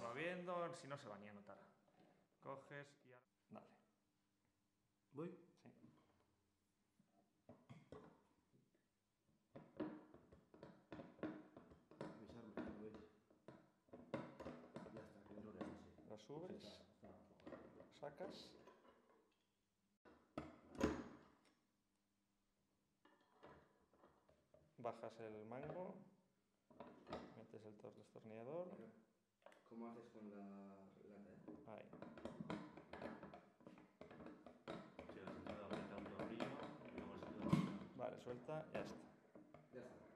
moviendo, si no se va ni a notar. Coges y. Dale. ¿Voy? Sí. Avisarme si lo veis. Ya está, que no le hace así. Lo subes, Está- está enfocado. sacas. Bajas el mango, metes el tor- destornillador, ¿Cómo haces con la lata? Eh? ahí. Un tornillo y luego. Vale, suelta, ya está.